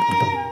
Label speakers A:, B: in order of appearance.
A: Woo!